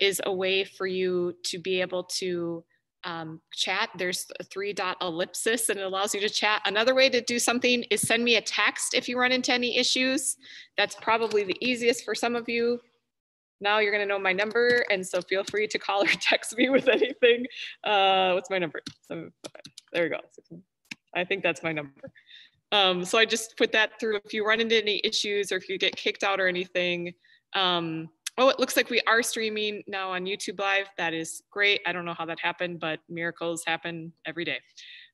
is a way for you to be able to um, chat. There's a three dot ellipsis and it allows you to chat. Another way to do something is send me a text if you run into any issues. That's probably the easiest for some of you. Now you're gonna know my number and so feel free to call or text me with anything. Uh, what's my number? Seven, there we go. I think that's my number. Um, so I just put that through if you run into any issues or if you get kicked out or anything. Um, Oh, it looks like we are streaming now on YouTube Live. That is great. I don't know how that happened, but miracles happen every day.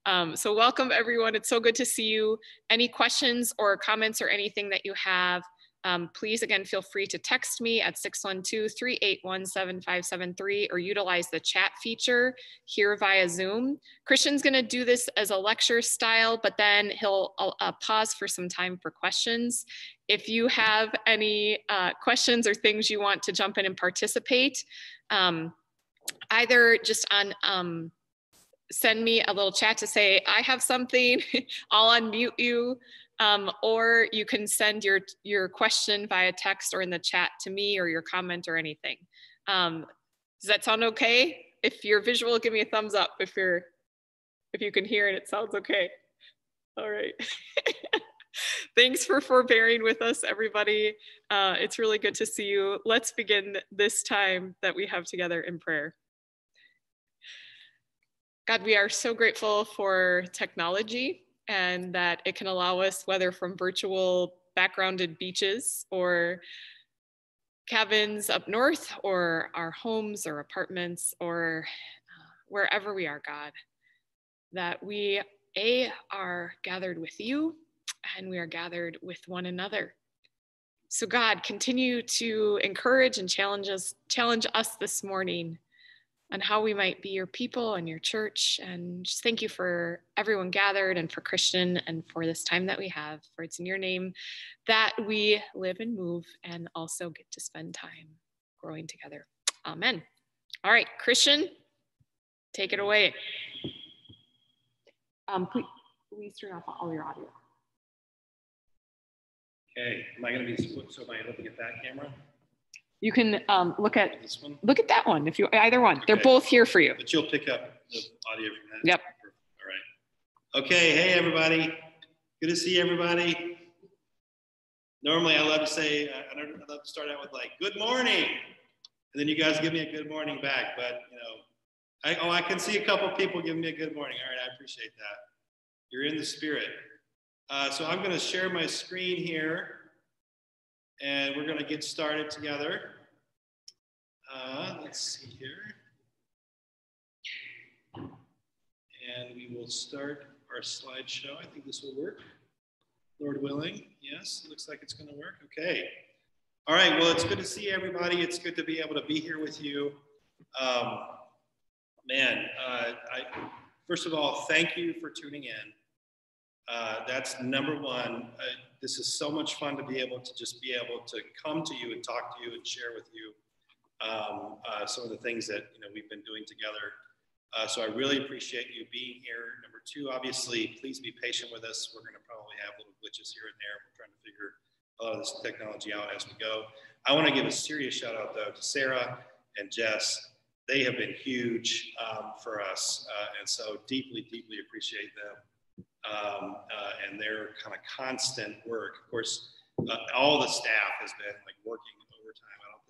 Um, so welcome everyone. It's so good to see you. Any questions or comments or anything that you have, um, please again, feel free to text me at 612-381-7573 or utilize the chat feature here via Zoom. Christian's gonna do this as a lecture style, but then he'll uh, uh, pause for some time for questions. If you have any uh, questions or things you want to jump in and participate, um, either just on um, send me a little chat to say, I have something, I'll unmute you, um, or you can send your, your question via text or in the chat to me or your comment or anything. Um, does that sound okay? If you're visual, give me a thumbs up if you're, if you can hear and it sounds okay. All right. Thanks for forbearing with us, everybody. Uh, it's really good to see you. Let's begin this time that we have together in prayer. God, we are so grateful for technology and that it can allow us, whether from virtual backgrounded beaches or cabins up north or our homes or apartments or uh, wherever we are, God, that we A, are gathered with you and we are gathered with one another. So God, continue to encourage and challenge us, challenge us this morning on how we might be your people and your church. And just thank you for everyone gathered and for Christian and for this time that we have. For it's in your name that we live and move and also get to spend time growing together. Amen. All right, Christian, take it away. Um, please, please turn off all your audio. Okay, am I going to be so am I looking at that camera? You can um, look at this one. Look at that one. If you either one, okay. they're both here for you. But you'll pick up the audio from that. Yep. All right. Okay. Hey everybody. Good to see everybody. Normally, I love to say I love to start out with like "Good morning," and then you guys give me a good morning back. But you know, I, oh, I can see a couple people giving me a good morning. All right, I appreciate that. You're in the spirit. Uh, so I'm going to share my screen here and we're going to get started together. Uh, let's see here. And we will start our slideshow. I think this will work. Lord willing. Yes, looks like it's going to work. Okay. All right. Well, it's good to see everybody. It's good to be able to be here with you. Um, man, uh, I, first of all, thank you for tuning in. Uh, that's number one. Uh, this is so much fun to be able to just be able to come to you and talk to you and share with you um, uh, some of the things that you know we've been doing together. Uh, so I really appreciate you being here. Number two, obviously, please be patient with us. We're going to probably have little glitches here and there. We're trying to figure a lot of this technology out as we go. I want to give a serious shout out though to Sarah and Jess. They have been huge um, for us, uh, and so deeply, deeply appreciate them um, uh, and their kind of constant work. Of course, uh, all the staff has been like working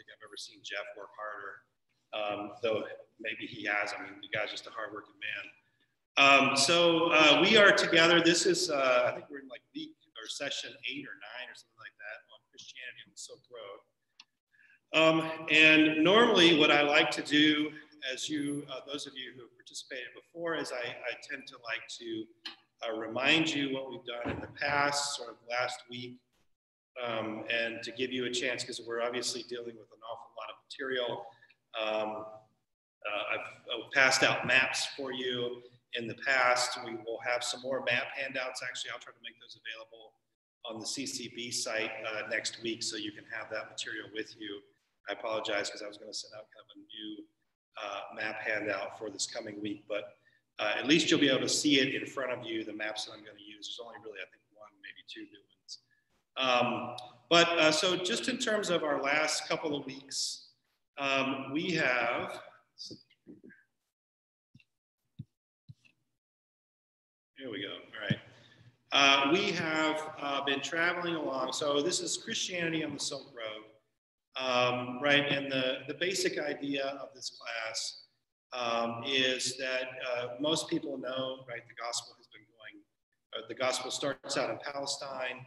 think I've ever seen Jeff work harder, um, though maybe he has. I mean, the guy's just a hardworking man. Um, so uh, we are together. This is, uh, I think we're in like week or session eight or nine or something like that on Christianity on the Silk Road. Um, and normally, what I like to do, as you, uh, those of you who have participated before, is I, I tend to like to uh, remind you what we've done in the past, sort of last week, um, and to give you a chance, because we're obviously dealing with an awful lot of material. Um, uh, I've, I've, passed out maps for you in the past. We will have some more map handouts. Actually, I'll try to make those available on the CCB site uh, next week so you can have that material with you. I apologize because I was going to send out kind of a new uh, map handout for this coming week, but uh, at least you'll be able to see it in front of you, the maps that I'm going to use. There's only really, I think, one, maybe two new ones. Um, but uh, so just in terms of our last couple of weeks, Um, we have, here we go, all right. Uh, we have uh, been traveling along. So this is Christianity on the Silk Road, um, right? And the, the basic idea of this class um, is that uh, most people know, right, the gospel has been going, uh, the gospel starts out in Palestine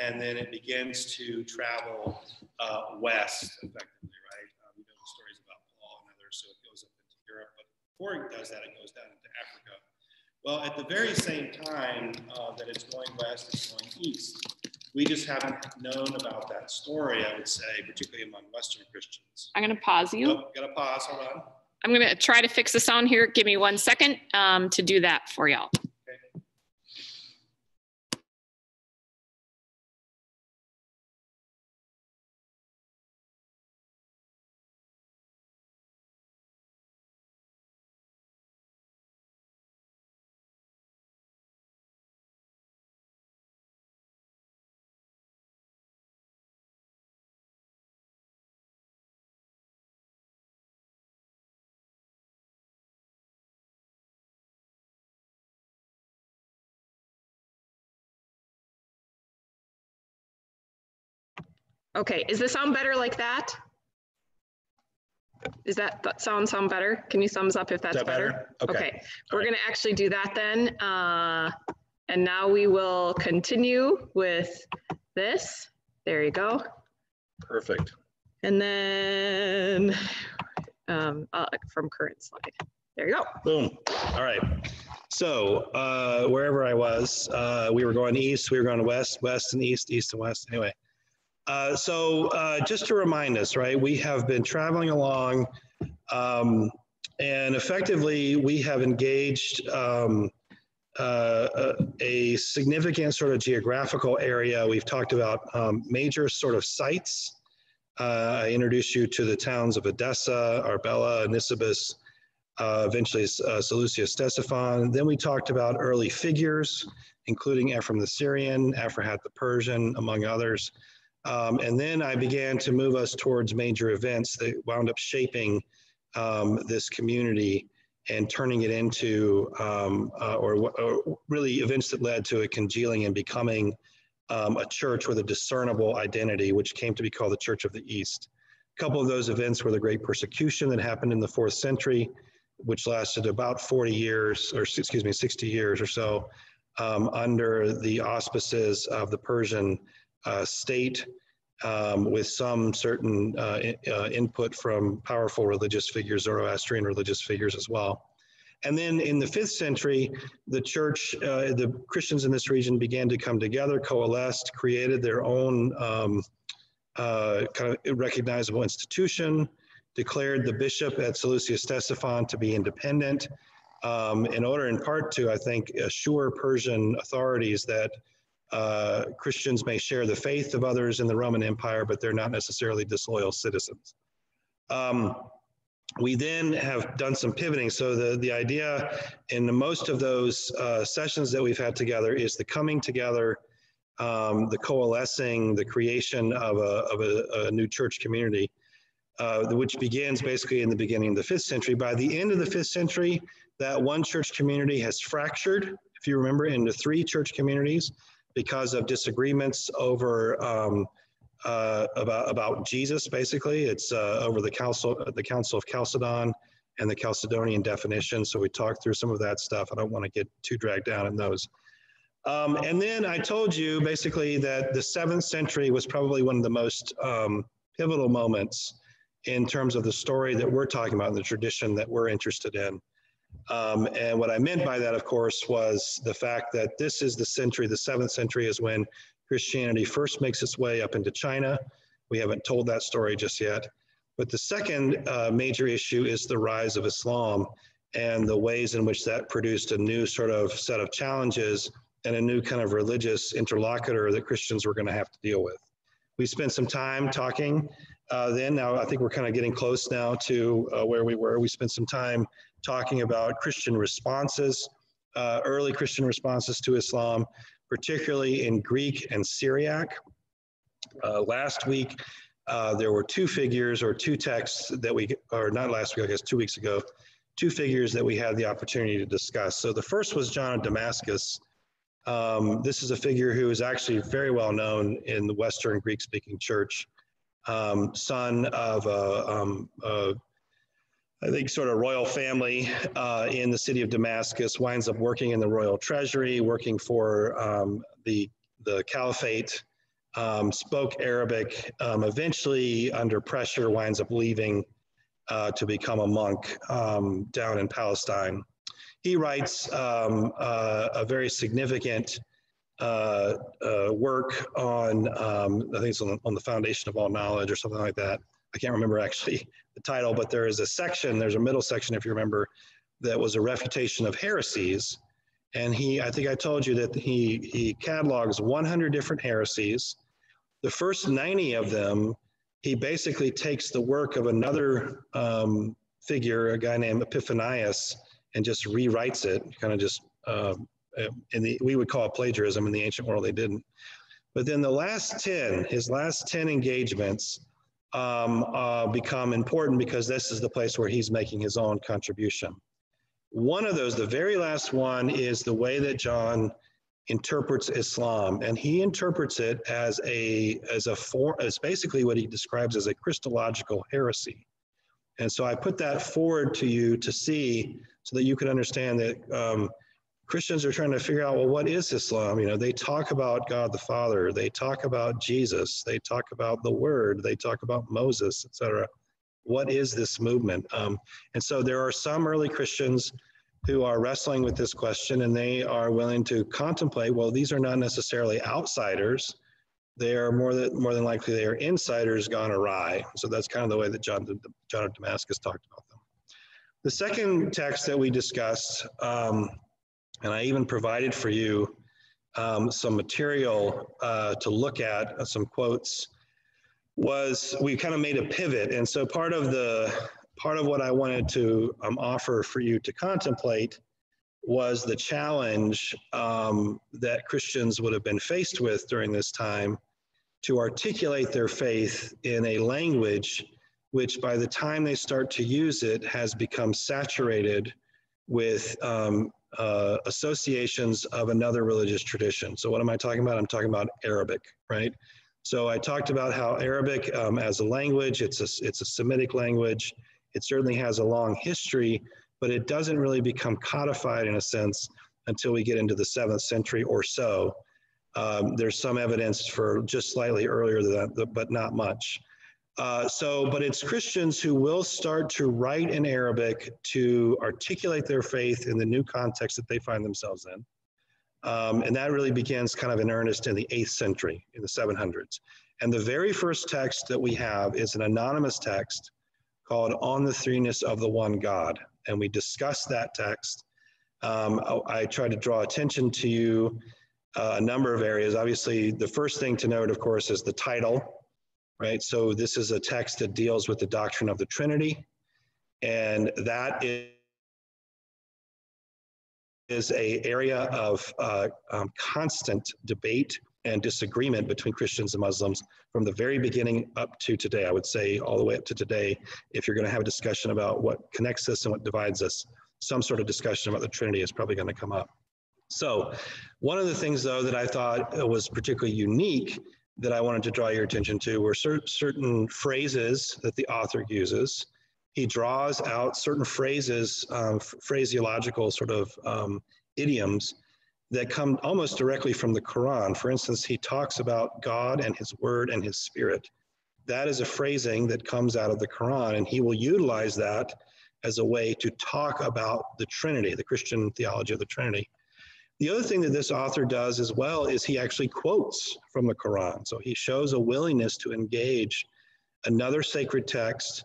and then it begins to travel uh, west effectively, right? Um, you know the stories about Paul and others, so it goes up into Europe. But before it does that, it goes down into Africa. Well, at the very same time uh, that it's going west, it's going east. We just haven't known about that story, I would say, particularly among Western Christians. I'm going to pause you. Oh, gotta pause, hold on. I'm going to try to fix the sound here. Give me one second um, to do that for y'all. Okay, is the sound better like that? Is that, that sound sound better? Can you thumbs up if that's that better? better? Okay. Okay, we're gonna actually do that then. Uh, and now we will continue with this. There you go. Perfect. And then um, uh, from current slide. There you go. Boom. All right. So uh, wherever I was, uh, we were going east, we were going west, west and east, east and west. Anyway, uh, so uh, just to remind us, right, we have been traveling along um, and effectively we have engaged um, uh, a, significant sort of geographical area. We've talked about um, major sort of sites. Uh, I introduced you to the towns of Edessa, Arbela, Nisibis, uh, eventually uh, Seleucia Ctesiphon. Then we talked about early figures, including Ephraim the Syrian, Aphrahat the Persian, among others. Um, and then I began to move us towards major events that wound up shaping um, this community and turning it into, um, uh, or, or, really events that led to it congealing and becoming um, a church with a discernible identity, which came to be called the Church of the East. A couple of those events were the Great Persecution that happened in the fourth century, which lasted about 40 years, or excuse me, 60 years or so, um, under the auspices of the Persian state um, with some certain uh, uh, input from powerful religious figures, Zoroastrian religious figures as well. And then in the fifth century, the church, uh, the Christians in this region began to come together, coalesced, created their own um, uh, kind of recognizable institution, declared the bishop at Seleucia Ctesiphon to be independent, um, in order in part to, I think, assure Persian authorities that uh, Christians may share the faith of others in the Roman Empire, but they're not necessarily disloyal citizens. Um, we then have done some pivoting. So the, the idea in most of those uh, sessions that we've had together is the coming together, um, the coalescing, the creation of a, of a, a new church community, uh, which begins basically in the beginning of the fifth century. By the end of the fifth century, that one church community has fractured, if you remember, into three church communities because of disagreements over um, uh, about about Jesus. Basically, it's uh, over the council the Council of Chalcedon and the Chalcedonian definition. So we talked through some of that stuff. I don't want to get too dragged down in those. Um, and then I told you basically that the seventh century was probably one of the most um, pivotal moments in terms of the story that we're talking about, and the tradition that we're interested in. Um, and what I meant by that, of course, was the fact that this is the century, the seventh century is when Christianity first makes its way up into China. We haven't told that story just yet. But the second uh, major issue is the rise of Islam and the ways in which that produced a new sort of set of challenges and a new kind of religious interlocutor that Christians were going to have to deal with. We spent some time talking uh, then. Now, I think we're kind of getting close now to uh, where we were. We spent some time talking about Christian responses, uh, early Christian responses to Islam, particularly in Greek and Syriac. Uh, last week, uh, there were two figures or two texts that we, or not last week, I guess two weeks ago, two figures that we had the opportunity to discuss. So the first was John of Damascus. Um, this is a figure who is actually very well known in the Western Greek speaking church, um, son of a, um, a, I think, sort of royal family uh, in the city of Damascus, winds up working in the royal treasury, working for um, the, the caliphate, um, spoke Arabic, um, eventually, under pressure, winds up leaving uh, to become a monk down in Palestine he writes um, uh, a very significant uh, uh, work on, um, I think it's on, on, the foundation of all knowledge or something like that. I can't remember actually the title, but there is a section, there's a middle section, if you remember, that was a refutation of heresies. And he, I think I told you that he, he catalogs 100 different heresies. The first 90 of them, he basically takes the work of another um, figure, a guy named Epiphanius, and just rewrites it, kind of just uh, in the we would call it plagiarism in the ancient world. They didn't. But then the last ten, his last ten engagements, um, uh, become important because this is the place where he's making his own contribution. One of those, the very last one, is the way that John interprets Islam, and he interprets it as a as a for as basically what he describes as a Christological heresy. And so I put that forward to you to see so that you can understand that um, Christians are trying to figure out, well, what is Islam? You know, they talk about God the Father, they talk about Jesus, they talk about the Word, they talk about Moses, etc. What is this movement? Um, and so there are some early Christians who are wrestling with this question and they are willing to contemplate, well, these are not necessarily outsiders. They are more than, more than likely they are insiders gone awry. So that's kind of the way that John, John of Damascus talked about them. The second text that we discussed, um, and I even provided for you um, some material uh, to look at, uh, some quotes, was we kind of made a pivot. And so part of the part of what I wanted to um, offer for you to contemplate was the challenge um, that Christians would have been faced with during this time to articulate their faith in a language which by the time they start to use it has become saturated with um, uh, associations of another religious tradition. So what am I talking about? I'm talking about Arabic, right? So I talked about how Arabic um, as a language, it's a, it's a Semitic language. It certainly has a long history, but it doesn't really become codified in a sense until we get into the seventh century or so. Um, there's some evidence for just slightly earlier than that, but not much. Uh, so, but it's Christians who will start to write in Arabic to articulate their faith in the new context that they find themselves in. Um, and that really begins kind of in earnest in the 8th century, in the 700s. And the very first text that we have is an anonymous text called On the Threeness of the One God. And we discuss that text. Um, I, I try to draw attention to you uh, a number of areas. Obviously, the first thing to note, of course, is the title right? So this is a text that deals with the doctrine of the Trinity, and that is a area of uh, um, constant debate and disagreement between Christians and Muslims from the very beginning up to today. I would say all the way up to today, if you're going to have a discussion about what connects us and what divides us, some sort of discussion about the Trinity is probably going to come up. So, one of the things, though, that I thought was particularly unique that I wanted to draw your attention to were cer- certain phrases that the author uses. He draws out certain phrases, um, phraseological sort of um, idioms that come almost directly from the Quran. For instance, he talks about God and his word and his spirit. That is a phrasing that comes out of the Quran, and he will utilize that as a way to talk about the Trinity, the Christian theology of the Trinity. The other thing that this author does as well is he actually quotes from the Quran. So he shows a willingness to engage another sacred text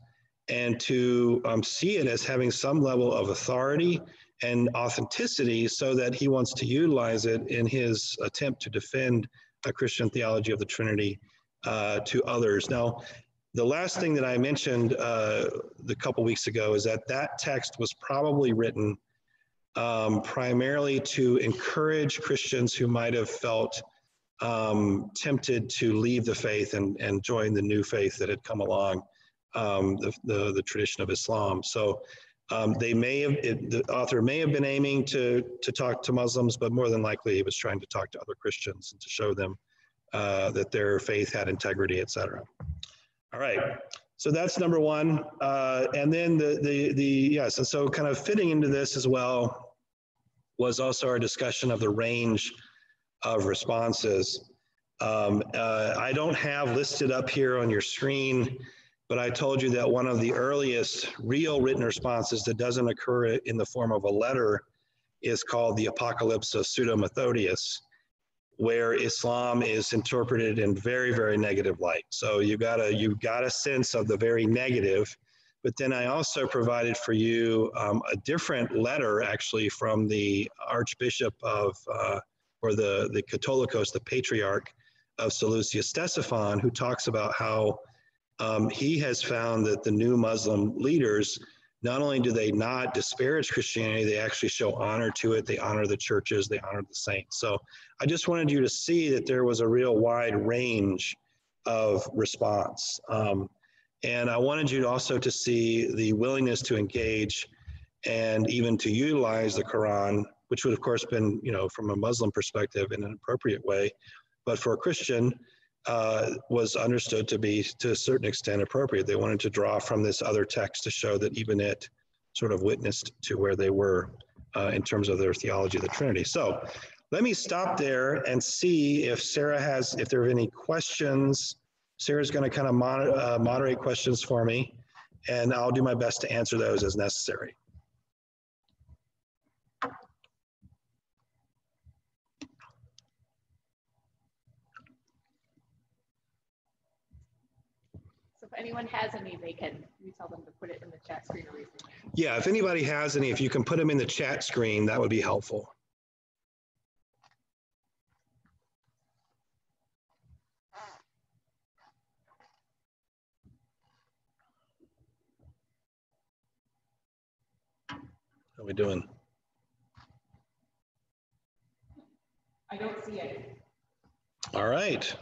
and to um, see it as having some level of authority and authenticity so that he wants to utilize it in his attempt to defend a Christian theology of the Trinity uh, to others. Now, the last thing that I mentioned uh, a couple weeks ago is that that text was probably written um, primarily to encourage Christians who might have felt um, tempted to leave the faith and, and join the new faith that had come along, um, the, the, the, tradition of Islam. So um, they may have, it, the author may have been aiming to, to talk to Muslims, but more than likely he was trying to talk to other Christians and to show them uh, that their faith had integrity, etc. All right, so that's number one. Uh, and then the, the, the, yes, and so kind of fitting into this as well was also our discussion of the range of responses. Um, uh, I don't have listed up here on your screen, but I told you that one of the earliest real written responses that doesn't occur in the form of a letter is called the Apocalypse of Pseudo-Methodius, where Islam is interpreted in very, very negative light. So you got a you got a sense of the very negative, but then I also provided for you um, a different letter actually from the Archbishop of uh, or the, the Catholicos, the patriarch of Seleucia Ctesiphon, who talks about how um, he has found that the new Muslim leaders, not only do they not disparage Christianity, they actually show honor to it. They honor the churches, they honor the saints. So I just wanted you to see that there was a real wide range of response. Um, and I wanted you also to see the willingness to engage and even to utilize the Quran which would of course been, you know, from a Muslim perspective in an appropriate way, but for a Christian, uh, was understood to be to a certain extent appropriate. They wanted to draw from this other text to show that even it sort of witnessed to where they were uh, in terms of their theology of the Trinity. So let me stop there and see if Sarah has, if there are any questions. Sarah's going to kind of moder uh, moderate questions for me, and I'll do my best to answer those as necessary. So if anyone has any, they can, you tell them to put it in the chat screen or raise Yeah, if anybody has any, if you can put them in the chat screen, that would be helpful. We doing? I don't see it. All right.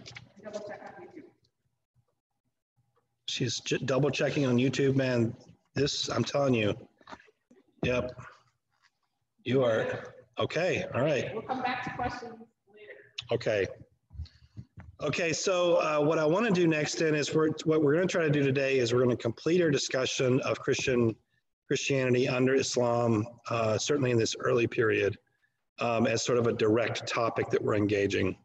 Double check on YouTube she's double checking on YouTube, man. This, I'm telling you. Yep. You are, okay, all right. We'll come back to questions later. Okay. Okay, so uh, what I want to do next then is we're, what we're going to try to do today is we're going to complete our discussion of Christian Christianity under Islam, uh, certainly in this early period, um, as sort of a direct topic that we're engaging.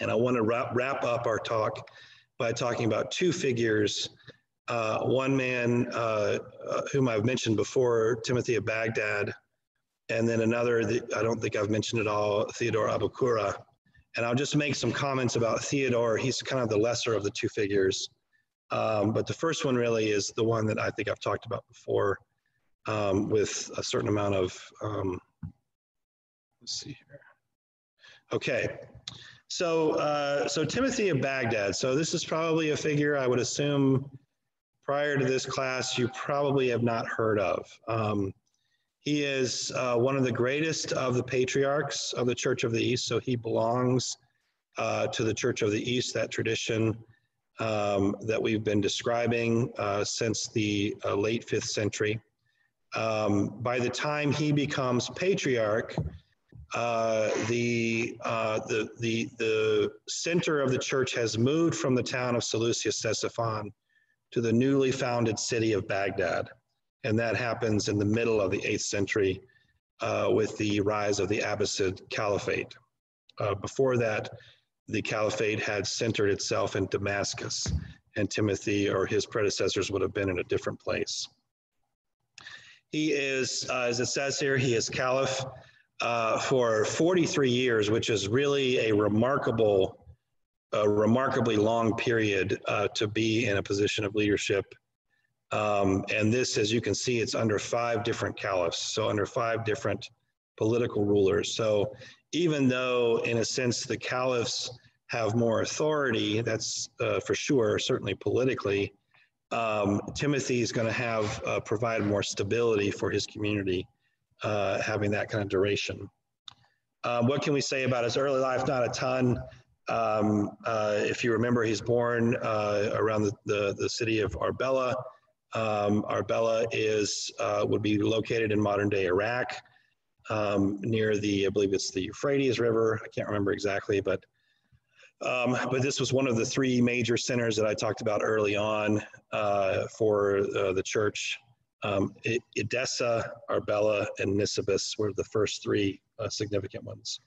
And I want to wrap, wrap up our talk by talking about two figures. Uh, one man uh, uh, whom I've mentioned before, Timothy of Baghdad, and then another that I don't think I've mentioned at all, Theodore Abu Qurrah. And I'll just make some comments about Theodore. He's kind of the lesser of the two figures. Um, but the first one really is the one that I think I've talked about before um, with a certain amount of, um, let's see here. Okay, so, uh, so Timothy of Baghdad. So this is probably a figure I would assume prior to this class you probably have not heard of. Um, he is uh, one of the greatest of the patriarchs of the Church of the East. So he belongs uh, to the Church of the East, that tradition um, that we've been describing uh, since the uh, late fifth century. Um, by the time he becomes patriarch, uh, the, uh, the, the, the center of the church has moved from the town of Seleucia Ctesiphon to the newly founded city of Baghdad. And that happens in the middle of the 8th century uh, with the rise of the Abbasid Caliphate. Uh, before that, the Caliphate had centered itself in Damascus, and Timothy or his predecessors would have been in a different place. He is, uh, as it says here, he is Caliph uh, for 43 years, which is really a remarkable, a remarkably long period uh, to be in a position of leadership. Um, and this, as you can see, it's under five different caliphs, so under five different political rulers. So even though, in a sense, the caliphs have more authority, that's uh, for sure, certainly politically, um, Timothy is going to have uh, provide more stability for his community uh, having that kind of duration. Um, what can we say about his early life? Not a ton. Um, uh, if you remember, he's born uh, around the, the, the, city of Arbela. Um, Arbela is, uh, would be located in modern day Iraq um, near the, I believe it's the Euphrates River. I can't remember exactly, but um, but this was one of the three major centers that I talked about early on uh, for uh, the church. Um, Edessa, Arbela, and Nisibis were the first three uh, significant ones.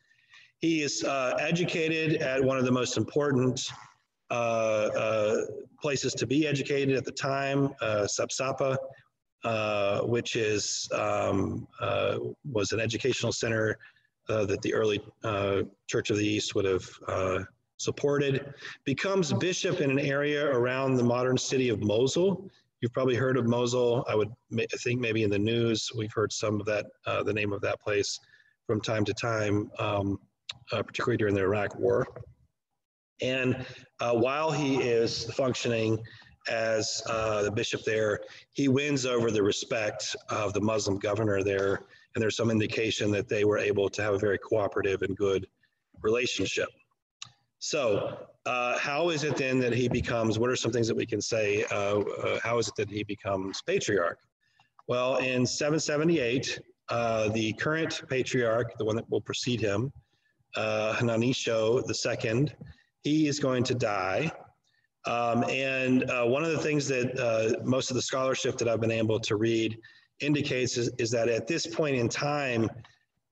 He is uh, educated at one of the most important uh, uh, places to be educated at the time, Sapsapa, which is um, was an educational center that the early Church of the East would have supported, becomes bishop in an area around the modern city of Mosul. You've probably heard of Mosul. I would think maybe in the news, we've heard some of that, uh, the name of that place from time to time, um, uh, particularly during the Iraq War. And uh, while he is functioning as uh, the bishop there, he wins over the respect of the Muslim governor there. And there's some indication that they were able to have a very cooperative and good relationship. So, uh, how is it then that he becomes? What are some things that we can say? Uh, uh, how is it that he becomes patriarch? Well, in 778, uh, the current patriarch, the one that will precede him, uh, Hananisho II, he is going to die. Um, and uh, one of the things that uh, most of the scholarship that I've been able to read indicates is, is that at this point in time,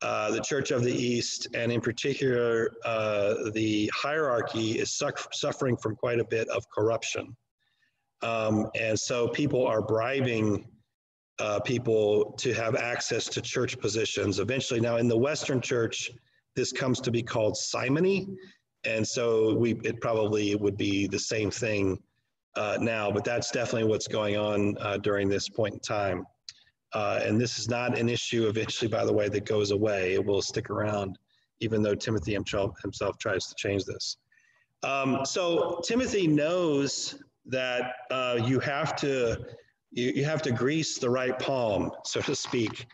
uh, the Church of the East, and in particular, uh, the hierarchy is suffering from quite a bit of corruption. Um, and so people are bribing uh, people to have access to church positions. Eventually, now in the Western Church, this comes to be called simony. And so we, it probably would be the same thing uh, now, but that's definitely what's going on uh, during this point in time. Uh, and this is not an issue eventually, by the way, that goes away. It will stick around, even though Timothy himself, himself tries to change this. Um, so Timothy knows that uh, you have to you, you have to grease the right palm, so to speak,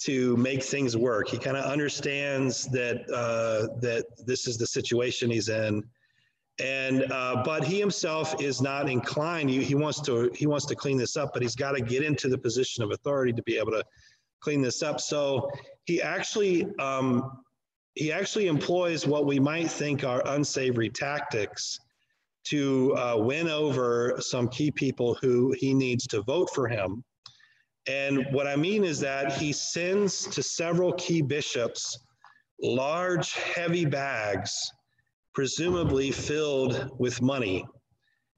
to make things work. He kind of understands that uh, that this is the situation he's in, and uh, but he himself is not inclined. He, he wants to he wants to clean this up, but he's got to get into the position of authority to be able to clean this up. So he actually um, he actually employs what we might think are unsavory tactics to uh, win over some key people who he needs to vote for him. And what I mean is that he sends to several key bishops large, heavy bags presumably filled with money,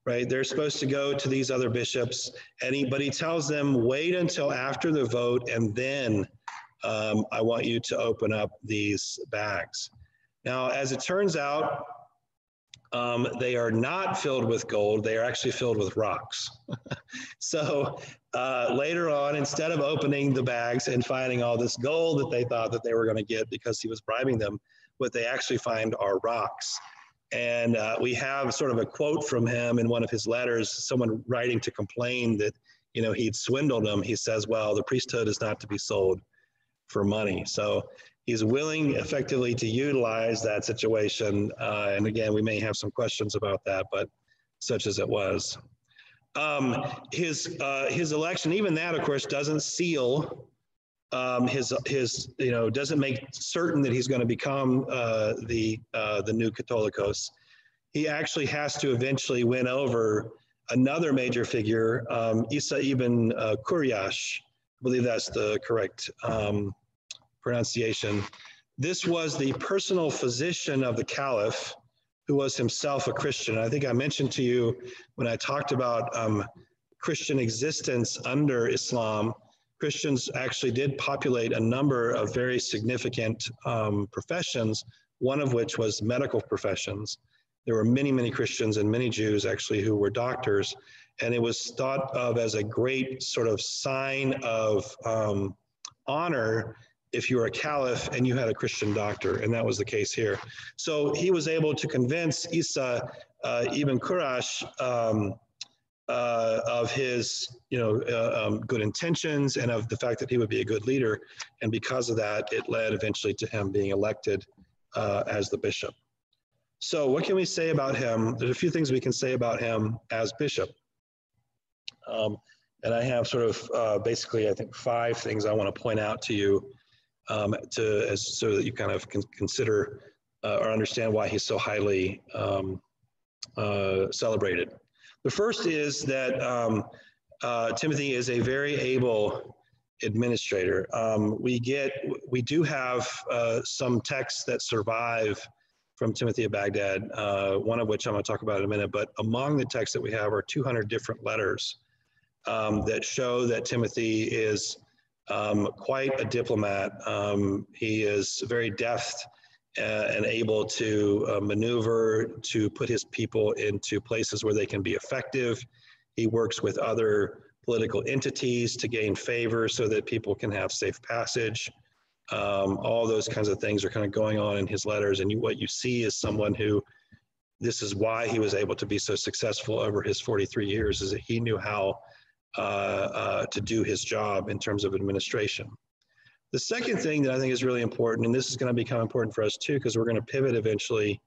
right? They're supposed to go to these other bishops, and he, but he tells them, wait until after the vote, and then um, I want you to open up these bags. Now, as it turns out, um, they are not filled with gold, they are actually filled with rocks. so uh, later on, instead of opening the bags and finding all this gold that they thought that they were going to get because he was bribing them, what they actually find are rocks. And uh, we have sort of a quote from him in one of his letters, someone writing to complain that, you know, he'd swindled them. He says, well, the priesthood is not to be sold for money. So he's willing effectively to utilize that situation. Uh, and again, we may have some questions about that, but such as it was. Um, his, uh, his election, even that, of course, doesn't seal um, his his you know doesn't make certain that he's going to become uh, the uh, the new Catholicos. He actually has to eventually win over another major figure, um, Isa ibn uh, Kuryash. I believe that's the correct um, pronunciation. This was the personal physician of the Caliph, who was himself a Christian. I think I mentioned to you when I talked about um, Christian existence under Islam Christians actually did populate a number of very significant um, professions, one of which was medical professions. There were many, many Christians and many Jews actually who were doctors, and it was thought of as a great sort of sign of um, honor if you were a caliph and you had a Christian doctor, and that was the case here. So he was able to convince Isa uh, ibn Kurash um, uh, of his, you know, uh, um, good intentions and of the fact that he would be a good leader. And because of that, it led eventually to him being elected uh, as the bishop. So, what can we say about him? There's a few things we can say about him as bishop. Um, and I have sort of uh, basically, I think, five things I want to point out to you um, to as so that you kind of can consider uh, or understand why he's so highly um, uh, celebrated. The first is that um, uh, Timothy is a very able administrator. Um, we get, we do have uh, some texts that survive from Timothy of Baghdad, uh, one of which I'm going to talk about in a minute. But among the texts that we have are 200 different letters um, that show that Timothy is um, quite a diplomat. Um, he is very deft uh, and able to uh, maneuver to put his people into places where they can be effective. He works with other political entities to gain favor so that people can have safe passage. Um, all those kinds of things are kind of going on in his letters. And you, what you see is someone who, this is why he was able to be so successful over his 43 years, is that he knew how to do his job in terms of administration. The second thing that I think is really important, and this is going to become important for us too, because we're going to pivot eventually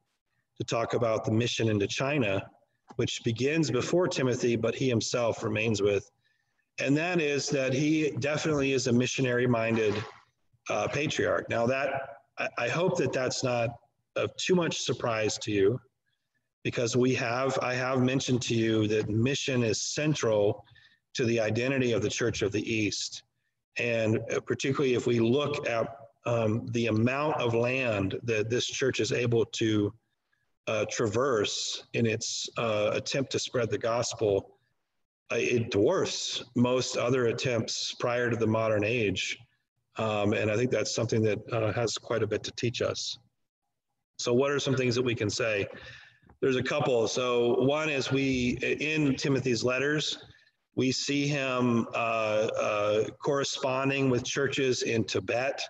to talk about the mission into China, which begins before Timothy, but he himself remains with. And that is that he definitely is a missionary minded uh, patriarch. Now, that I, I hope that that's not of too much surprise to you, because we have, I have mentioned to you that mission is central to the identity of the Church of the East. And uh, particularly if we look at um, the amount of land that this church is able to uh, traverse in its uh, attempt to spread the gospel, uh, it dwarfs most other attempts prior to the modern age. Um, and I think that's something that uh, has quite a bit to teach us. So, what are some things that we can say? There's a couple. So, one is we, in Timothy's letters, we see him uh, uh, corresponding with churches in Tibet,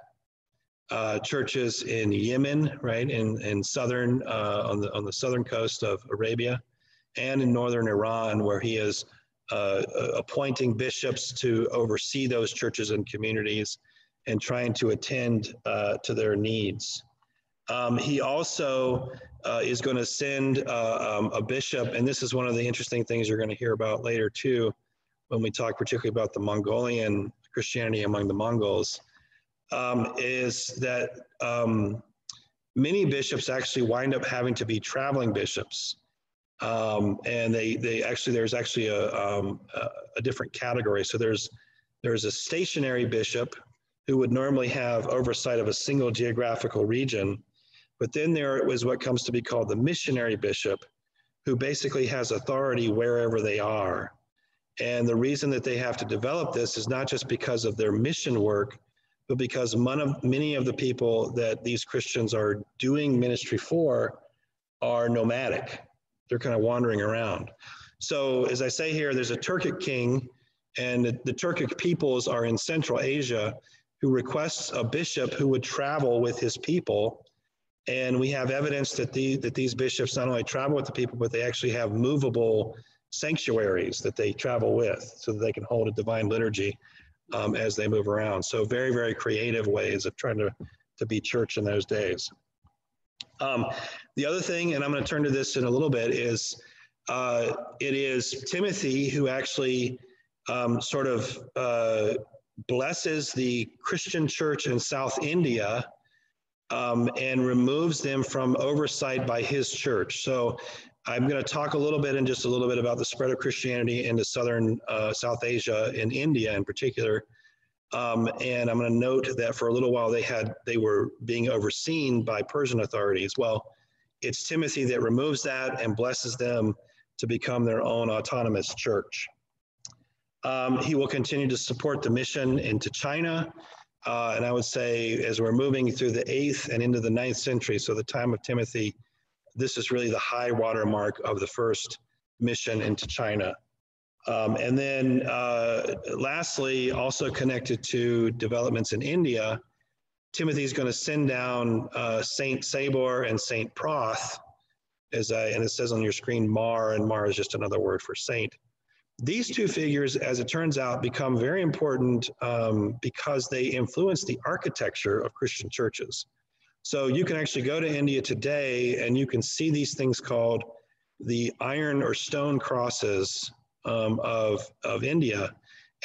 uh, churches in Yemen, right, in, in southern, uh, on, the, on the southern coast of Arabia, and in northern Iran, where he is uh, appointing bishops to oversee those churches and communities and trying to attend uh, to their needs. Um, he also uh, is going to send uh, um, a bishop, and this is one of the interesting things you're going to hear about later too when we talk particularly about the Mongolian Christianity among the Mongols, um, is that um, many bishops actually wind up having to be traveling bishops. Um, and they, they actually, there's actually a, um, a different category. So there's, there's a stationary bishop who would normally have oversight of a single geographical region. But then there is what comes to be called the missionary bishop, who basically has authority wherever they are. And the reason that they have to develop this is not just because of their mission work, but because many of the people that these Christians are doing ministry for are nomadic. They're kind of wandering around. So, as I say here, there's a Turkic king, and the, the Turkic peoples are in Central Asia who requests a bishop who would travel with his people. And we have evidence that, the, that these bishops not only travel with the people, but they actually have movable sanctuaries that they travel with so that they can hold a divine liturgy um, as they move around. So very, very creative ways of trying to, to be church in those days. Um, the other thing, and I'm going to turn to this in a little bit, is uh, it is Timothy who actually um, sort of uh, blesses the Christian church in South India um, and removes them from oversight by his church. So I'm going to talk a little bit and just a little bit about the spread of Christianity into southern uh, South Asia and India in particular. Um, and I'm going to note that for a little while they had they were being overseen by Persian authorities. Well, it's Timothy that removes that and blesses them to become their own autonomous church. Um, he will continue to support the mission into China. Uh, and I would say as we're moving through the eighth and into the ninth century, so the time of Timothy, this is really the high water mark of the first mission into China. Um, and then uh, lastly, also connected to developments in India, Timothy is going to send down uh, Saint Sabor and Saint Proth, as I, and it says on your screen Mar, and Mar is just another word for saint. These two figures, as it turns out, become very important um, because they influence the architecture of Christian churches. So you can actually go to India today and you can see these things called the iron or stone crosses um, of, of India.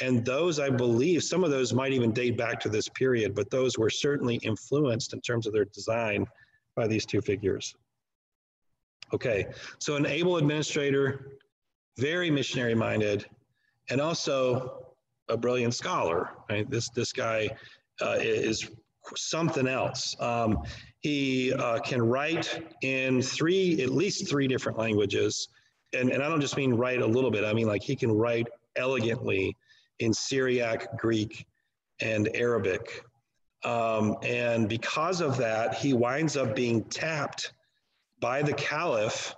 And those, I believe, some of those might even date back to this period, but those were certainly influenced in terms of their design by these two figures. Okay, so an able administrator, very missionary minded, and also a brilliant scholar. Right? This this guy uh, is something else. Um, he uh, can write in three, at least three different languages, and and I don't just mean write a little bit. I mean like he can write elegantly in Syriac, Greek, and Arabic. Um, and because of that, he winds up being tapped by the caliph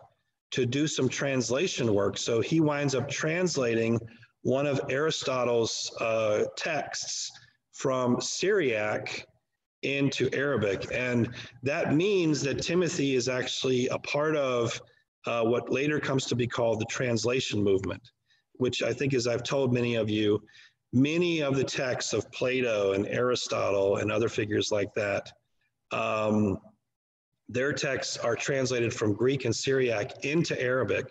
to do some translation work. So he winds up translating one of Aristotle's uh, texts from Syriac into Arabic. And that means that Timothy is actually a part of uh, what later comes to be called the translation movement, which I think, as I've told many of you, many of the texts of Plato and Aristotle and other figures like that um, their texts are translated from Greek and Syriac into Arabic.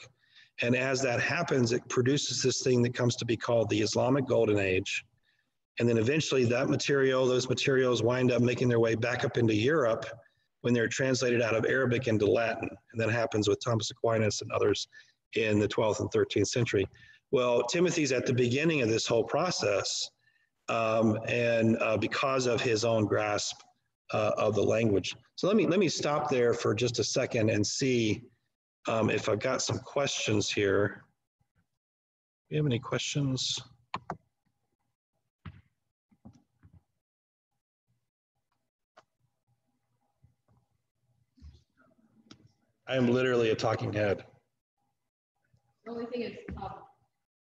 And as that happens, it produces this thing that comes to be called the Islamic Golden Age. And then eventually that material, those materials wind up making their way back up into Europe when they're translated out of Arabic into Latin. And that happens with Thomas Aquinas and others in the 12th and 13th century. Well, Timothy's at the beginning of this whole process. Um, and uh, because of his own grasp uh, of the language. So let me let me stop there for just a second and see um, if I've got some questions here. Do you have any questions? I am literally a talking head. The only thing is, um,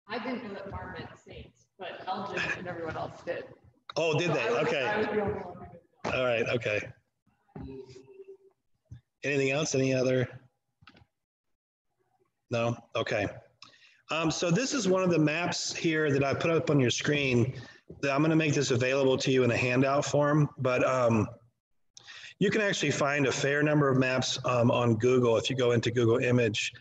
I didn't know that Mar meant saints, but Elgin and everyone else did. Oh, did So they? Was- Okay. was the only one who didn't know. All right. Okay. Anything else? Any other? No? Okay. Um, so this is one of the maps here that I put up on your screen. That I'm going to make this available to you in a handout form, but um, you can actually find a fair number of maps um, on Google if you go into Google Image.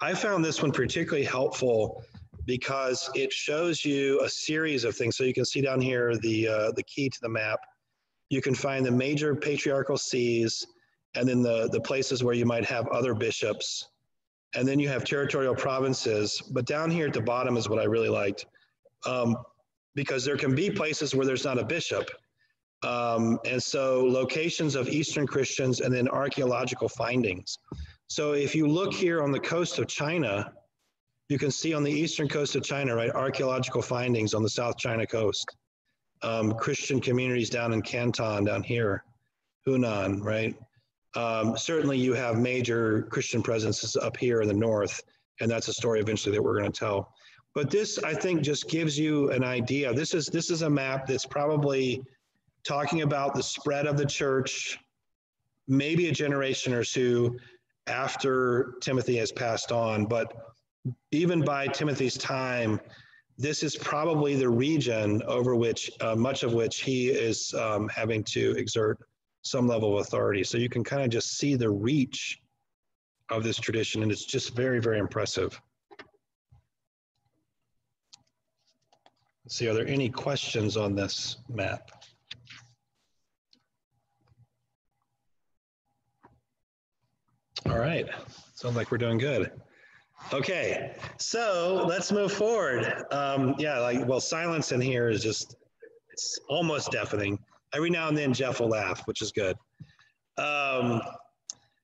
I found this one particularly helpful because it shows you a series of things. So you can see down here the uh, the key to the map. You can find the major patriarchal sees, and then the the places where you might have other bishops, and then you have territorial provinces. But down here at the bottom is what I really liked, um, because there can be places where there's not a bishop. Um, and so locations of Eastern Christians and then archaeological findings. So if you look here on the coast of China, you can see on the eastern coast of China, right, archaeological findings on the South China coast. Um, Christian communities down in Canton, down here, Hunan, right? Um, certainly you have major Christian presences up here in the north, and that's a story eventually that we're going to tell. But this, I think, just gives you an idea. This is this is a map that's probably talking about the spread of the church, maybe a generation or two after Timothy has passed on. But even by Timothy's time, this is probably the region over which, uh, much of which he is um, having to exert some level of authority. So you can kind of just see the reach of this tradition, and it's just very, very impressive. Let's see, are there any questions on this map? All right, sounds like we're doing good. Okay, so let's move forward. Um, yeah, like, well, silence in here is just, it's almost deafening. Every now and then Jeff will laugh, which is good. Um,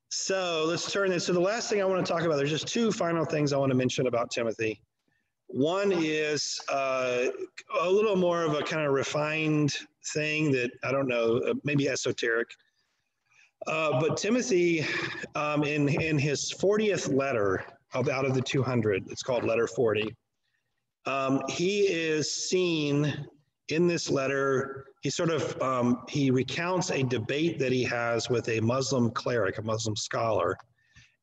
so let's turn this. So the last thing I want to talk about, there's just two final things I want to mention about Timothy. One is uh, a little more of a kind of refined thing that I don't know, uh, maybe esoteric. Uh, but Timothy, um, in in his 40th letter of out of the 200, it's called Letter 40. Um, he is seen in this letter. He sort of um, he recounts a debate that he has with a Muslim cleric, a Muslim scholar,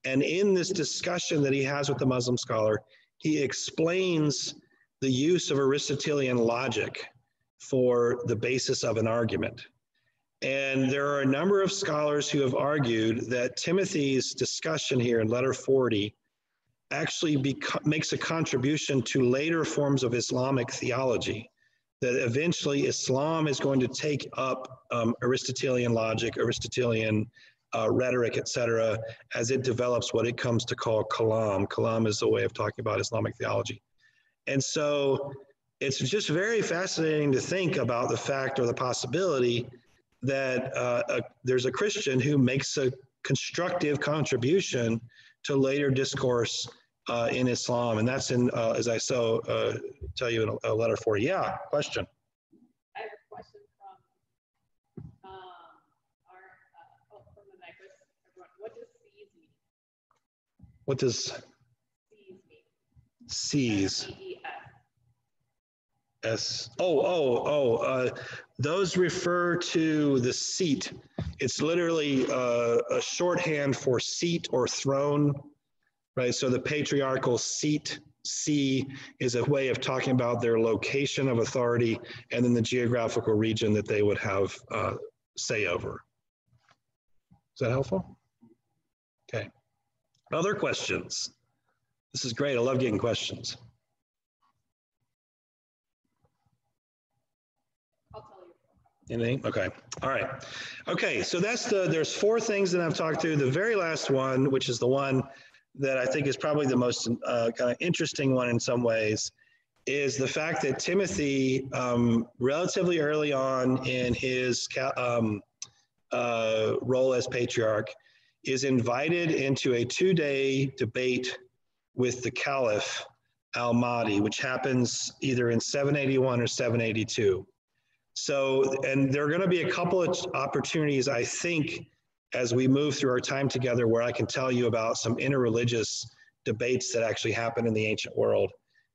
and in this discussion that he has with the Muslim scholar, he explains the use of Aristotelian logic for the basis of an argument. And there are a number of scholars who have argued that Timothy's discussion here in letter 40 actually makes a contribution to later forms of Islamic theology. That eventually Islam is going to take up um, Aristotelian logic, Aristotelian uh, rhetoric, etc., as it develops what it comes to call kalam. Kalam is a way of talking about Islamic theology. And so it's just very fascinating to think about the fact or the possibility that uh, a, there's a Christian who makes a constructive contribution to later discourse uh, in Islam. And that's in, uh, as I so uh, tell you in a, a letter for. Yeah, question. I have a question from, um, our, uh, oh, from the necklace. What does sees mean? What does Sees mean? sees? S. Oh, oh, oh. Uh, those refer to the seat. It's literally uh, a shorthand for seat or throne, right? So the patriarchal seat, C, is a way of talking about their location of authority and then the geographical region that they would have uh, say over. Is that helpful? Okay. Other questions? This is great. I love getting questions. I'll tell you. Anything? Okay. All right. Okay. So that's the, there's four things that I've talked through. The very last one, which is the one that I think is probably the most uh, kind of interesting one in some ways, is the fact that Timothy, um, relatively early on in his um, uh, role as patriarch, is invited into a two day debate with the Caliph Al Mahdi, which happens either in 781 or 782. So, and there are going to be a couple of opportunities, I think, as we move through our time together, where I can tell you about some interreligious debates that actually happened in the ancient world.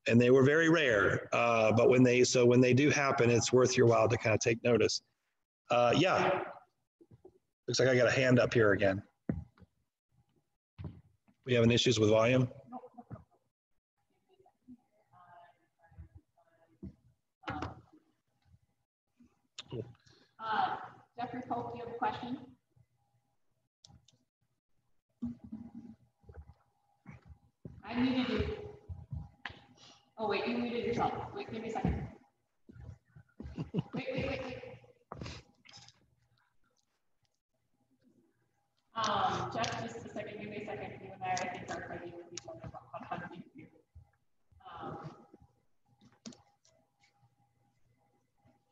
And they were very rare, uh, but when they so when they do happen, it's worth your while to kind of take notice. Uh, yeah, looks like I got a hand up here again. We having issues with volume? Uh, Jeffrey Pope, do you have a question? I muted you. Oh, wait, you muted yourself. Wait, give me a second. Wait, wait, wait, wait. Um, Jeff, just a second, give me a second. You and I, I think are ready with each other about how to mute you. Um,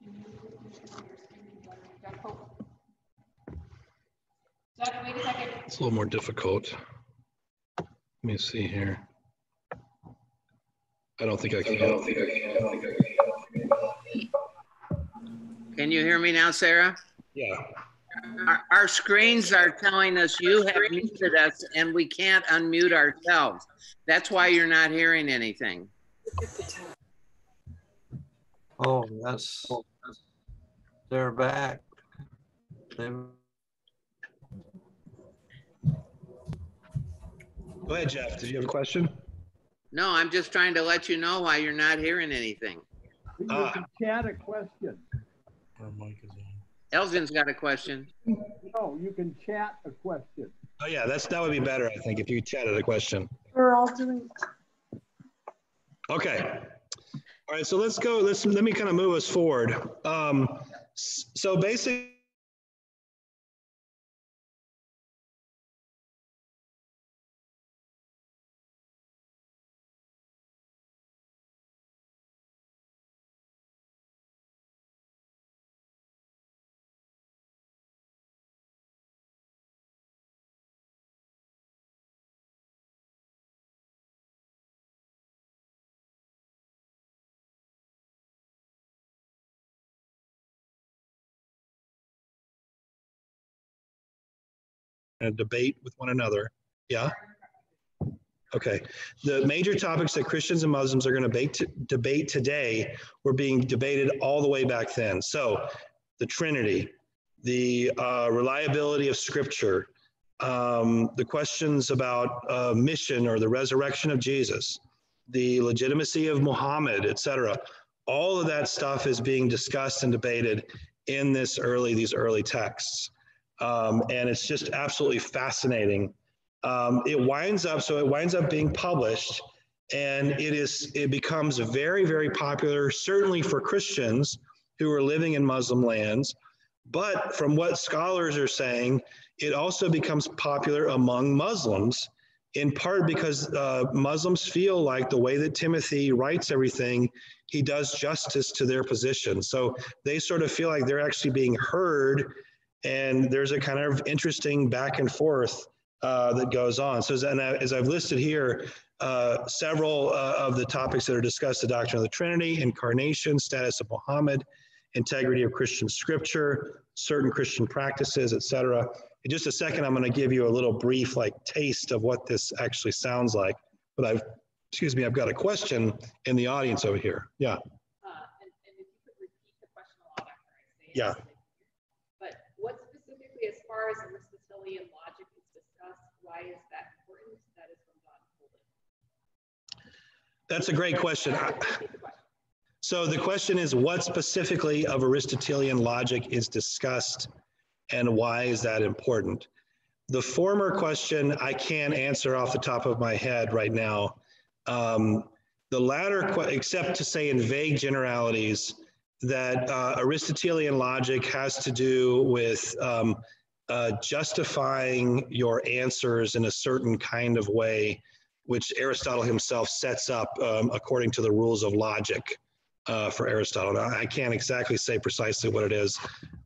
can you- can you share your screen? Do you want to- Jeff Pope? Jeff, wait a second. It's a little more difficult. Let me see here. I don't think I can. I don't think I can. Can you hear me now, Sarah? Yeah. Our, our screens are telling us you have muted us and we can't unmute ourselves. That's why you're not hearing anything. Oh, that's, they're back. They, Go ahead, Jeff. Did you have a question? No, I'm just trying to let you know why you're not hearing anything. You can chat a question. Our mic is on. Elgin's got a question. No, you can chat a question. Oh, yeah, that's, that would be better, I think, if you chatted a question. We're all doing, Okay. All right, so let's go, let's, let me kind of move us forward. Um, so basically, a debate with one another. Yeah? Okay. The major topics that Christians and Muslims are going to debate, debate today were being debated all the way back then. So the Trinity, the uh, reliability of Scripture, um, the questions about uh, mission or the resurrection of Jesus, the legitimacy of Muhammad, etc. All of that stuff is being discussed and debated in this early, these early texts. Um, and it's just absolutely fascinating. Um, it winds up, so it winds up being published and it is, it becomes very, very popular, certainly for Christians who are living in Muslim lands. But from what scholars are saying, it also becomes popular among Muslims, in part because uh, Muslims feel like the way that Timothy writes everything, he does justice to their position. So they sort of feel like they're actually being heard, and there's a kind of interesting back and forth uh, that goes on. So as, as I've listed here, uh, several uh, of the topics that are discussed, the doctrine of the Trinity, incarnation, status of Muhammad, integrity of Christian scripture, certain Christian practices, etc. In just a second, I'm going to give you a little brief like taste of what this actually sounds like. But I've, excuse me, I've got a question in the audience over here. Yeah. Uh, and, and if you could repeat the question a lot after I say it. Yeah. But what specifically, as far as Aristotelian logic is discussed, why is that important? That is from Don Holden. That's a great question. So the question is, what specifically of Aristotelian logic is discussed and why is that important? The former question I can't answer off the top of my head right now. Um, the latter, except to say in vague generalities, that uh, Aristotelian logic has to do with um, uh, justifying your answers in a certain kind of way, which Aristotle himself sets up um, according to the rules of logic uh, for Aristotle. Now, I can't exactly say precisely what it is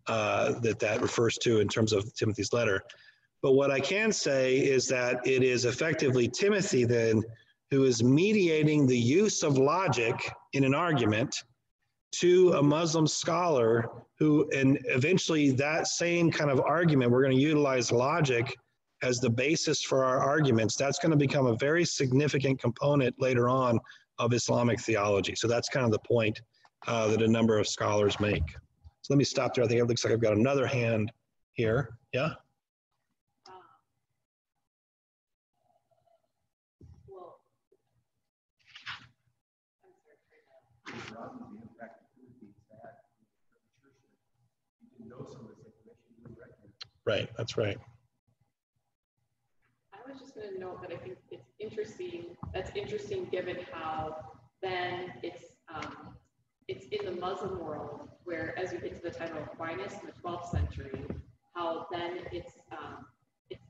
uh, that that refers to in terms of Timothy's letter. But what I can say is that it is effectively Timothy then who is mediating the use of logic in an argument to a Muslim scholar who, and eventually that same kind of argument, we're going to utilize logic as the basis for our arguments. That's going to become a very significant component later on of Islamic theology. So that's kind of the point uh, that a number of scholars make. So let me stop there. I think it looks like I've got another hand here. Yeah. Right. That's right. I was just going to note that I think it's interesting, that's interesting given how then it's, um, it's in the Muslim world where as we get to the time of Aquinas in the 12th century, how then it's, um, it's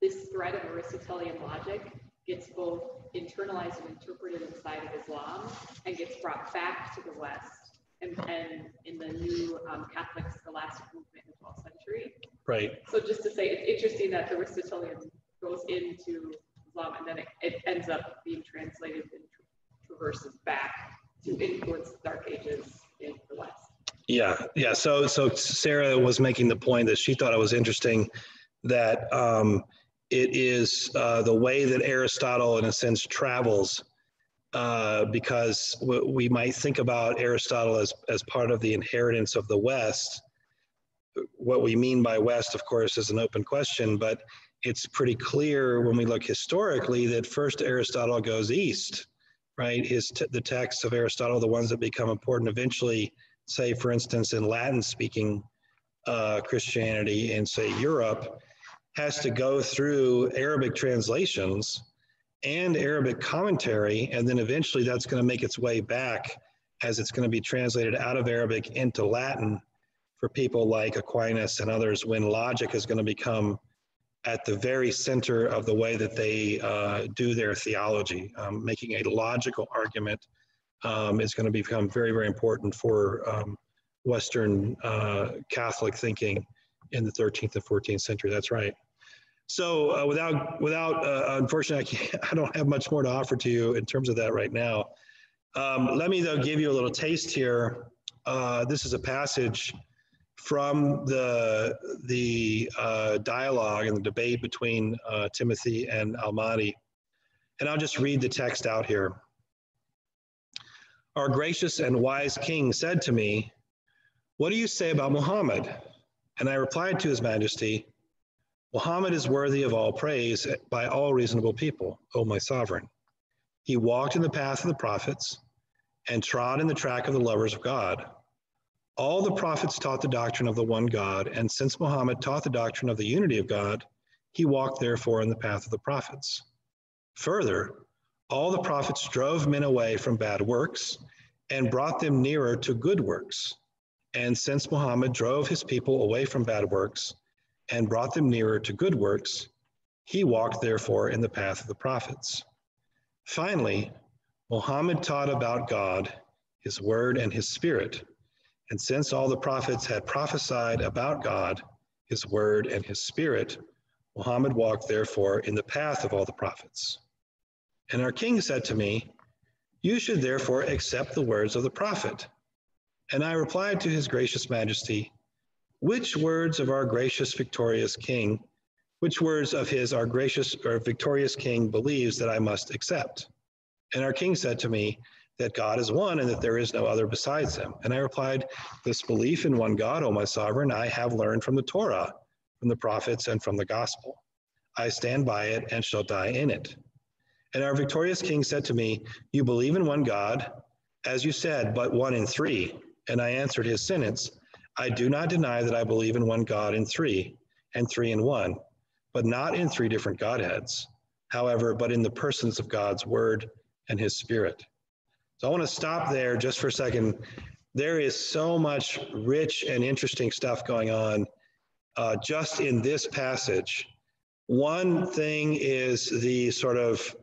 this thread of Aristotelian logic gets both internalized and interpreted inside of Islam and gets brought back to the West. And, and in the new um, Catholic scholastic movement in the 12th century, Right. so just to say, it's interesting that the Aristotelian goes into Islam and then it, it ends up being translated and tra- traverses back to influence the Dark Ages in the West. Yeah, yeah. So, so Sarah was making the point that she thought it was interesting that um, it is uh, the way that Aristotle, in a sense, travels, uh, because w- we might think about Aristotle as as part of the inheritance of the West. What we mean by West, of course, is an open question, but it's pretty clear when we look historically that first Aristotle goes east, right? His the texts of Aristotle, the ones that become important eventually say, for instance, in Latin speaking uh, Christianity in, say, Europe, has to go through Arabic translations and Arabic commentary. And then eventually that's going to make its way back as it's going to be translated out of Arabic into Latin for people like Aquinas and others when logic is going to become at the very center of the way that they uh, do their theology, um, making a logical argument um, is going to become very, very important for um, Western uh, Catholic thinking in the 13th and 14th century. That's right. So uh, without, without, uh, unfortunately, I, I don't have much more to offer to you in terms of that right now. Um, let me though give you a little taste here. Uh, this is a passage from the the uh, dialogue and the debate between uh, Timothy and Al Mahdi, and I'll just read the text out here. Our gracious and wise king said to me, What do you say about Muhammad? And I replied to his majesty, Muhammad is worthy of all praise by all reasonable people, O my sovereign. He walked in the path of the prophets and trod in the track of the lovers of God. All the prophets taught the doctrine of the one God, and since Muhammad taught the doctrine of the unity of God, he walked therefore in the path of the prophets. Further, all the prophets drove men away from bad works and brought them nearer to good works. And since Muhammad drove his people away from bad works and brought them nearer to good works, he walked therefore in the path of the prophets. Finally, Muhammad taught about God, his word, and his spirit and since all the prophets had prophesied about God, his word, and his spirit, Muhammad walked therefore in the path of all the prophets. And our king said to me, You should therefore accept the words of the prophet. And I replied to his gracious majesty, Which words of our gracious victorious king, which words of his our gracious or victorious king believes that I must accept? And our king said to me, that God is one and that there is no other besides him. And I replied, This belief in one God, O my sovereign, I have learned from the Torah, from the prophets, and from the gospel. I stand by it and shall die in it. And our victorious king said to me, You believe in one God, as you said, but one in three. And I answered his sentence, I do not deny that I believe in one God in three, and three in one, but not in three different Godheads. However, but in the persons of God's word and his spirit. So I want to stop there just for a second. There is so much rich and interesting stuff going on uh, just in this passage. One thing is the sort of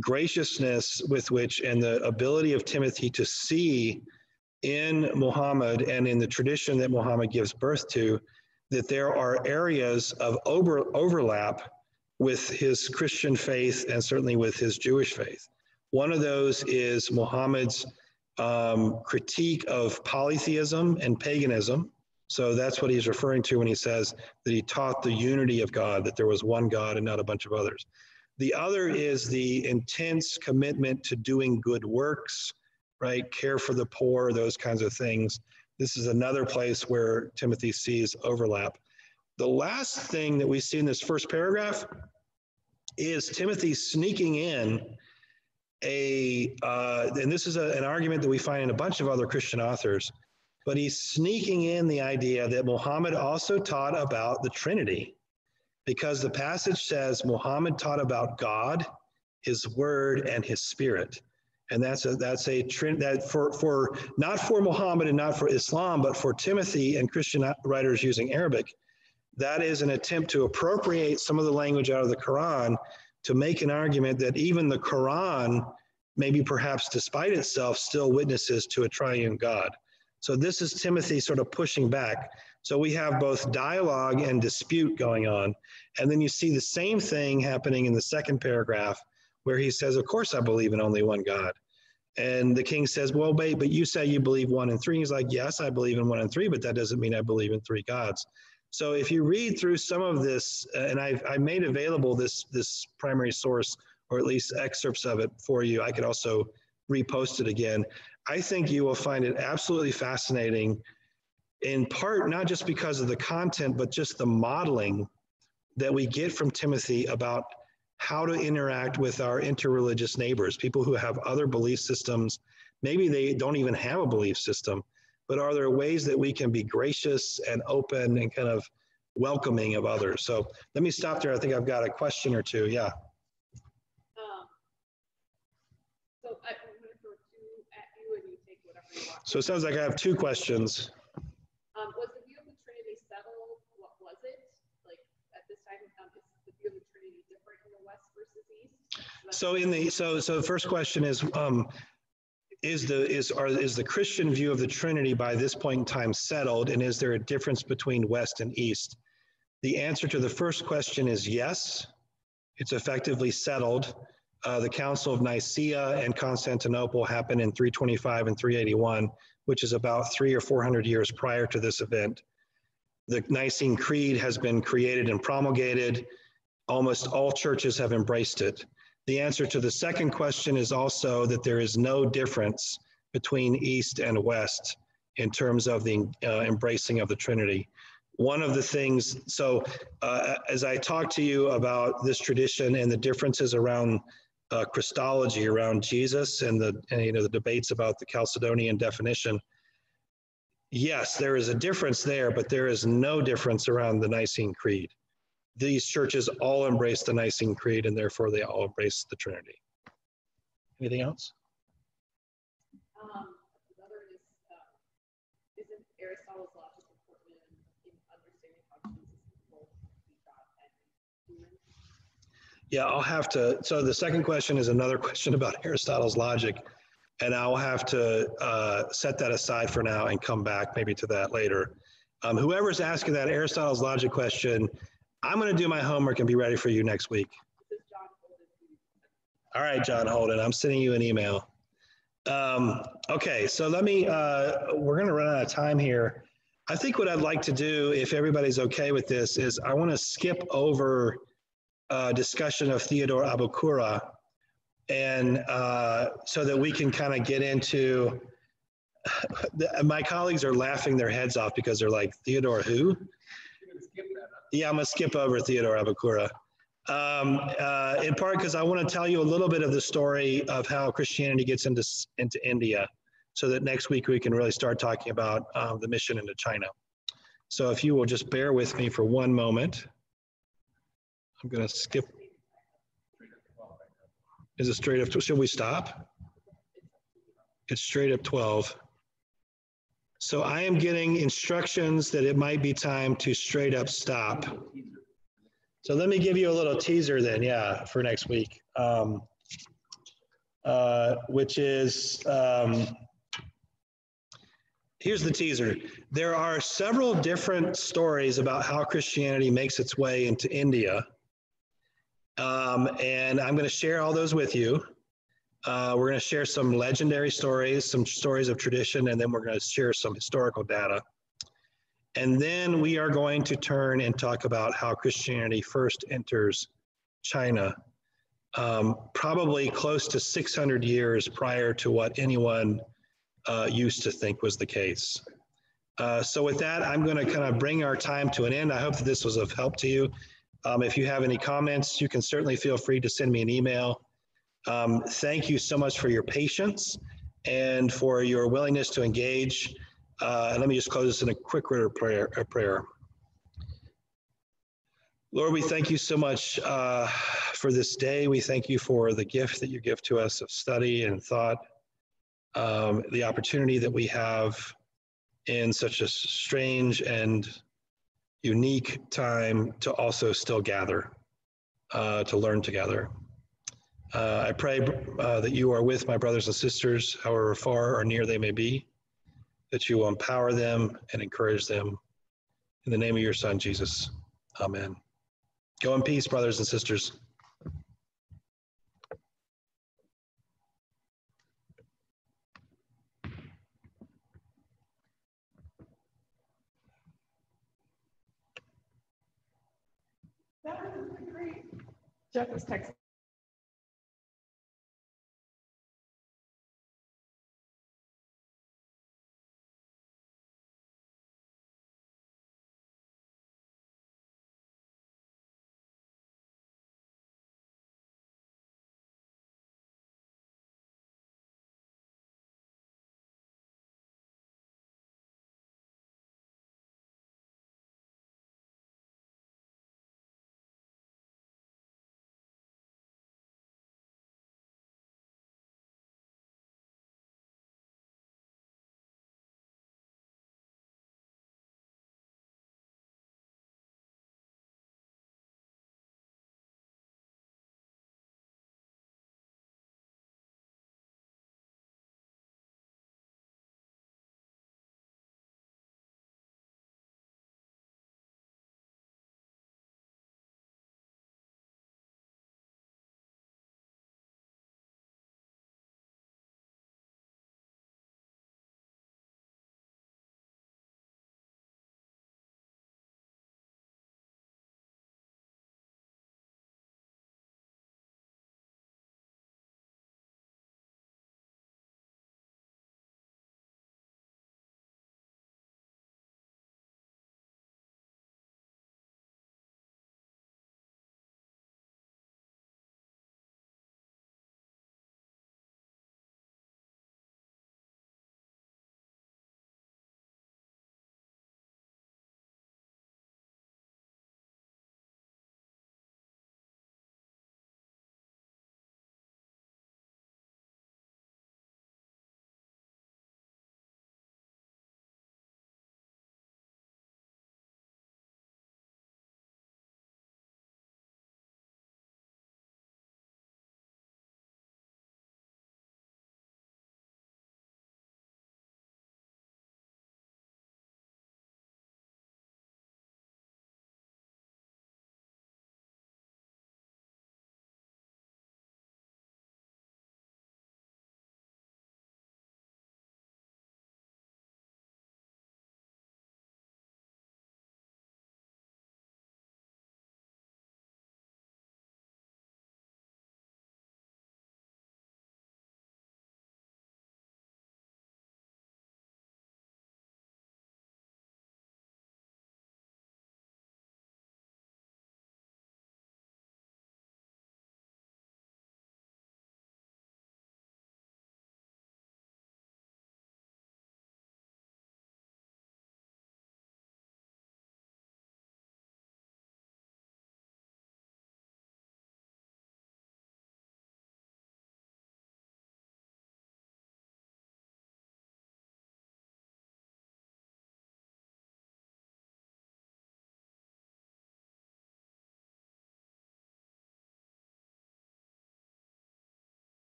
graciousness with which and the ability of Timothy to see in Muhammad and in the tradition that Muhammad gives birth to that there are areas of over, overlap with his Christian faith and certainly with his Jewish faith. One of those is Muhammad's um, critique of polytheism and paganism. So that's what he's referring to when he says that he taught the unity of God, that there was one God and not a bunch of others. The other is the intense commitment to doing good works, right? Care for the poor, those kinds of things. This is another place where Timothy sees overlap. The last thing that we see in this first paragraph is Timothy sneaking in a, uh, and this is a, an argument that we find in a bunch of other Christian authors, but he's sneaking in the idea that Muhammad also taught about the Trinity, because the passage says Muhammad taught about God, His Word, and His Spirit, and that's a that's a trend that for for not for Muhammad and not for Islam, but for Timothy and Christian writers using Arabic, that is an attempt to appropriate some of the language out of the Quran to make an argument that even the Quran, maybe perhaps despite itself, still witnesses to a triune God. So this is Timothy sort of pushing back. So we have both dialogue and dispute going on. And then you see the same thing happening in the second paragraph where he says, Of course, I believe in only one God. And the king says, Well, wait, but you say you believe one and three. He's like, Yes, I believe in one and three, but that doesn't mean I believe in three gods. So if you read through some of this, uh, and I've, I made available this, this primary source, or at least excerpts of it for you, I could also repost it again. I think you will find it absolutely fascinating, in part, not just because of the content, but just the modeling that we get from Timothy about how to interact with our interreligious neighbors, people who have other belief systems. Maybe they don't even have a belief system, but are there ways that we can be gracious and open and kind of welcoming of others? So let me stop there. I think I've got a question or two. Yeah. Um, so I, am going to throw two at you and you take whatever you want. So it sounds like I have two questions. Um, was the view of the Trinity settled? What was it? Like at this time, um, is the view of the Trinity different in the West versus East? So in the so so the first question is um, is the is are is the Christian view of the Trinity by this point in time settled, and is there a difference between West and East? The answer to the first question is yes. It's effectively settled. Uh, the Council of Nicaea and Constantinople happened in 325 and 381, which is about three or 400 years prior to this event. The Nicene Creed has been created and promulgated. Almost all churches have embraced it. The answer to the second question is also that there is no difference between East and West in terms of the uh, embracing of the Trinity. One of the things, so uh, as I talk to you about this tradition and the differences around uh, Christology, around Jesus, and the and, you know the debates about the Chalcedonian definition, Yes, there is a difference there, but there is no difference around the Nicene Creed. These churches all embrace the Nicene Creed and therefore they all embrace the Trinity. Anything else? Um, another is, uh, isn't Aristotle's logic important in understanding how Jesus is both God and human? Yeah, I'll have to. So the second question is another question about Aristotle's logic. And I'll have to uh, set that aside for now and come back maybe to that later. Um, whoever's asking that Aristotle's logic question, I'm going to do my homework and be ready for you next week. All right, John Holden, I'm sending you an email. Um, okay, so let me, uh, we're going to run out of time here. I think what I'd like to do, if everybody's okay with this, is I want to skip over uh, discussion of Theodore Abu Qurrah and uh, so that we can kind of get into my colleagues are laughing their heads off because they're like theodore who yeah i'm to skip over theodore abu qurrah um, uh, in part because i want to tell you a little bit of the story of how christianity gets into, into india so that next week we can really start talking about um, the mission into china so if you will just bear with me for one moment i'm going to skip is it straight up? Should we stop? It's straight up 12. So I am getting instructions that it might be time to straight up stop. So let me give you a little teaser then, yeah, for next week, um, uh, which is um, here's the teaser. There are several different stories about how Christianity makes its way into India. Um, and I'm going to share all those with you. Uh, we're going to share some legendary stories, some stories of tradition, and then we're going to share some historical data. And then we are going to turn and talk about how Christianity first enters China, um, probably close to 600 years prior to what anyone uh, used to think was the case. Uh, so with that, I'm going to kind of bring our time to an end. I hope that this was of help to you. Um, if you have any comments, you can certainly feel free to send me an email. Um, thank you so much for your patience and for your willingness to engage. Uh, and let me just close this in a quick word of prayer. A prayer. Lord, we thank you so much uh, for this day. We thank you for the gift that you give to us of study and thought, um, the opportunity that we have in such a strange and unique time to also still gather, uh, to learn together. Uh, I pray uh, that you are with my brothers and sisters, however far or near they may be, that you will empower them and encourage them. In the name of your Son, Jesus. Amen. Go in peace, brothers and sisters. That was great. Jeff was texting.